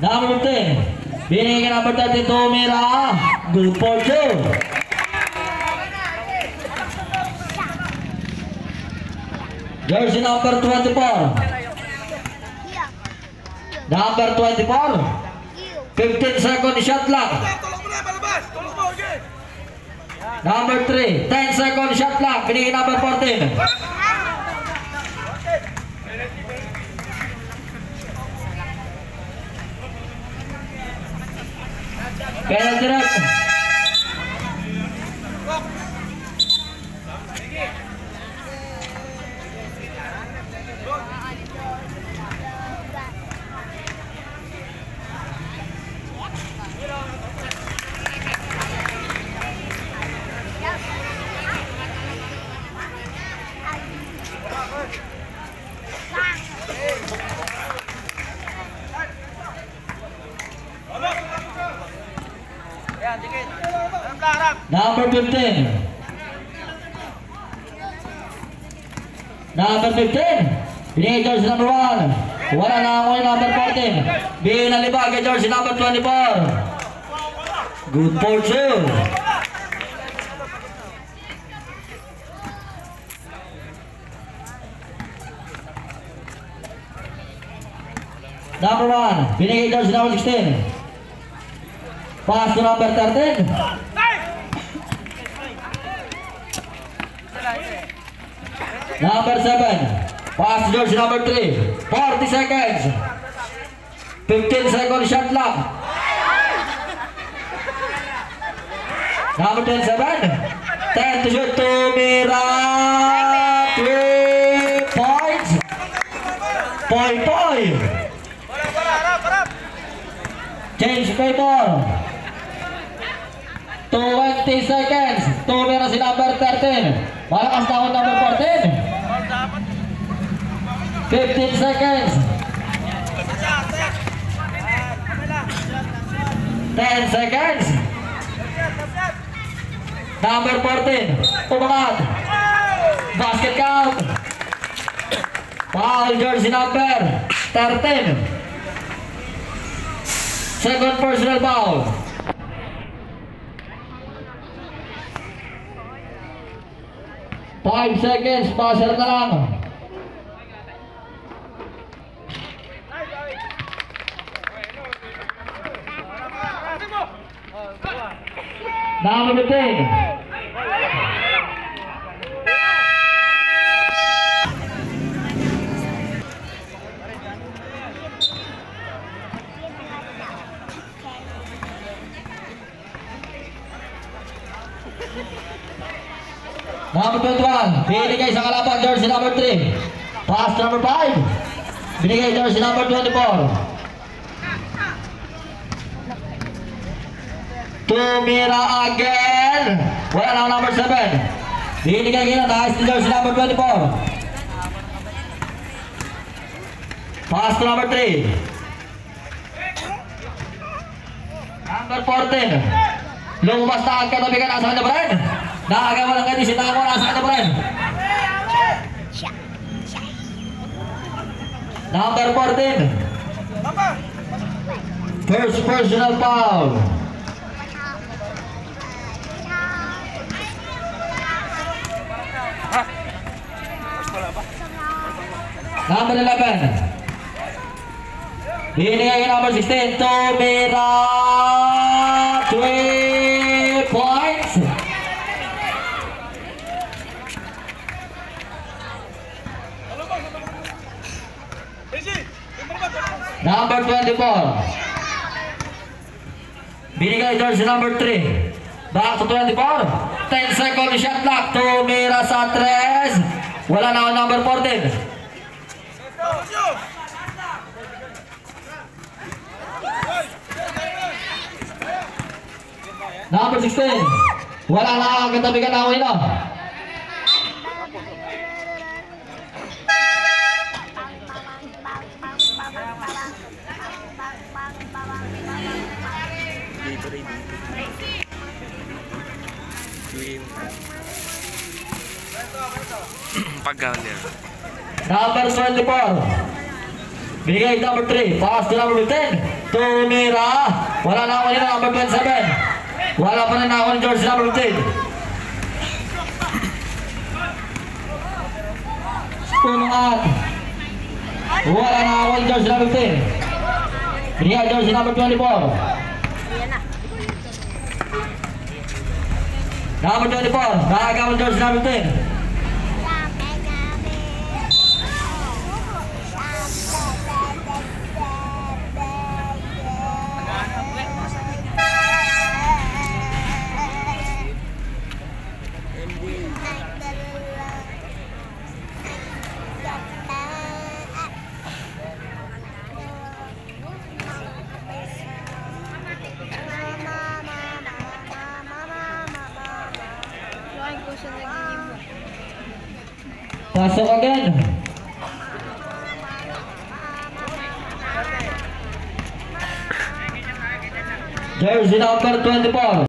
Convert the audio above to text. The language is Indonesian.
Number 10. Binigay number 32 Mira. Good for two. Jersey number 24. Number 24. 15 second shot lang. Number 3. 10 second shot lang. Binigay number 14. पैदरक Number 15. Number 15. Binigay jersey number 1. Wala na ako yung number 14. Binigay na libag kay jersey number 24. Good for two. Number 1. Binigay jersey number 16. Pass to number 13. Number 7. Pass George number 3. 40 seconds. 15 second shot lang. Number 27. 10 to shoot to Mira. 3 points. Point point. Change paper. 20 seconds. To Mira si number 13. Malakas ako number 14. Ball dapat. 15 seconds. Sa, sa. Yan, kabila. 10 seconds. Number 14. Umangat. Basket count. Foul jersey number 13. Second personal foul. Five seconds, passer na lang. 15. Number 21, binigay sa kalaban, jersey number 3. Pass number 5. Binigay jersey number 24. Tumira again. Wala na ang number 7. Binigay kina, nice to jersey number 24. Pass to number 3. Number 14. Lumabas na ang katabi ka nasa kanya pa rin. Nakagawa ng kanya, sitahan mo nasa kanya pa rin. Number 14. Papa. First personal foul. Number 11. Binigay kay number 16, Tomira. 3 points. Number 24. Binigay jersey number 3. Back to 24. 10 second shot clock. Tumira sa 3. Wala na number 14. Number 16. Wala na ang katabi ka na ako ino. Niya. Number 24. Binigay number 3. Pass to number 10. tumira. Wala na ako nila number 27. Wala pa rin ako ni jersey number 15. Punuan. Wala na ako jersey number 15. Ria jersey number 24. Number 24. Nakagawan jersey number 10. Pasok again. Jersey number 24.